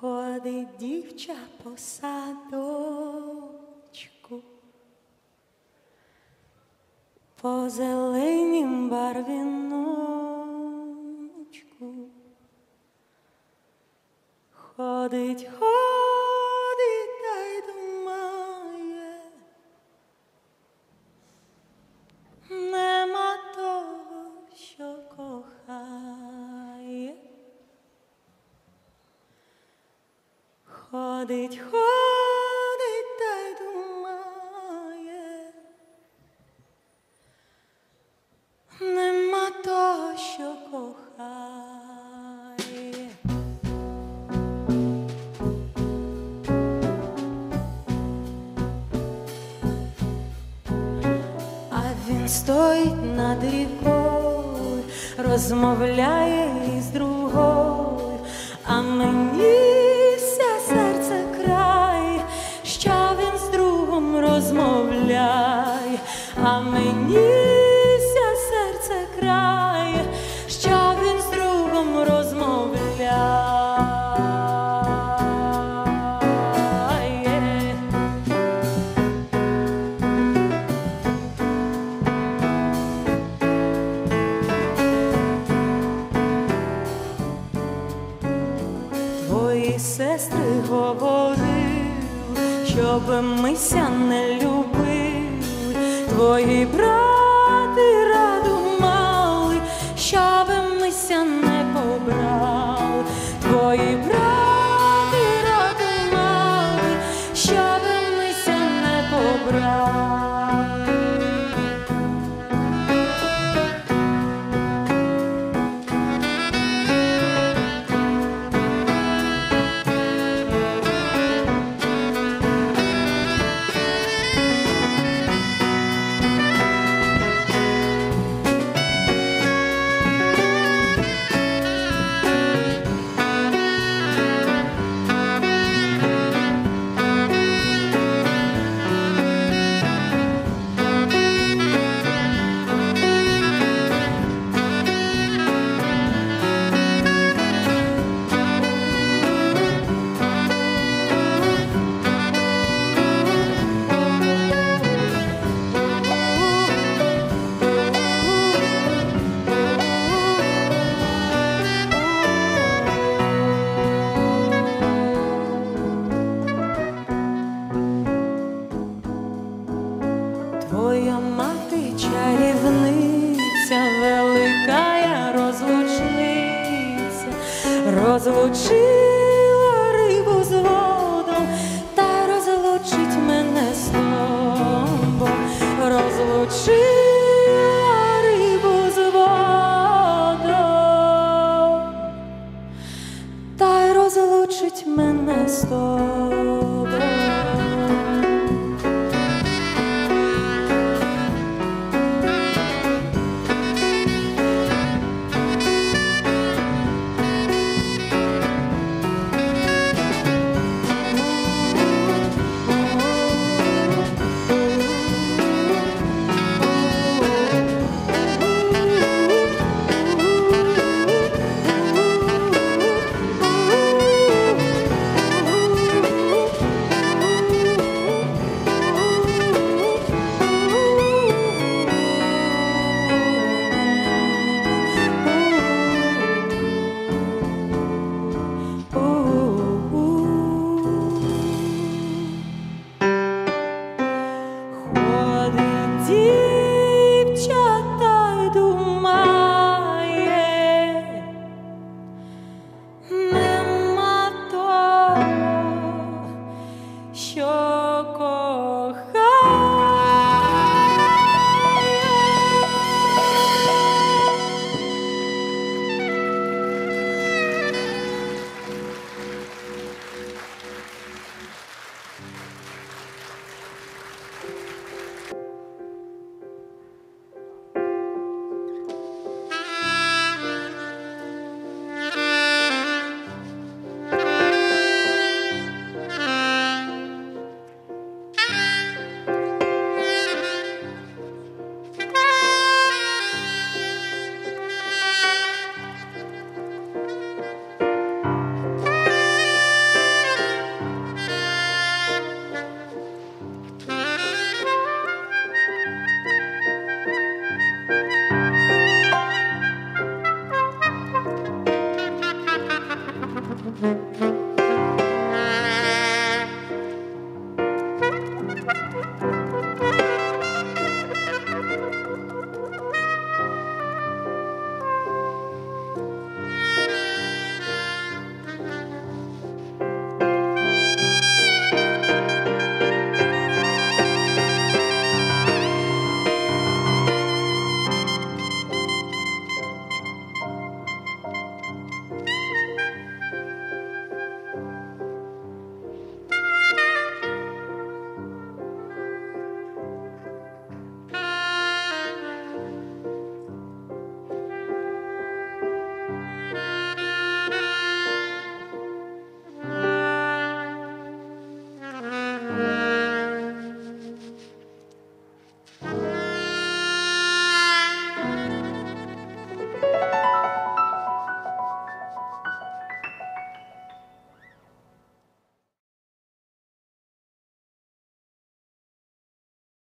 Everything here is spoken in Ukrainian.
Ходить дівча по садочку, по зеленім барвіночку. Ходить, Ходить, ходить та й думає, нема того, що кохає. А він стоїть над рікою, розмовляє із другою, а мені а мені все серце край, що він з другом розмовляє. Твої сестри говорили, щоб мися не любили, твої брати раду мали, щоб мися не побрали, велика я розлучниця, розлучила рибу з водом, та розлучить мене з тобою, розлучила.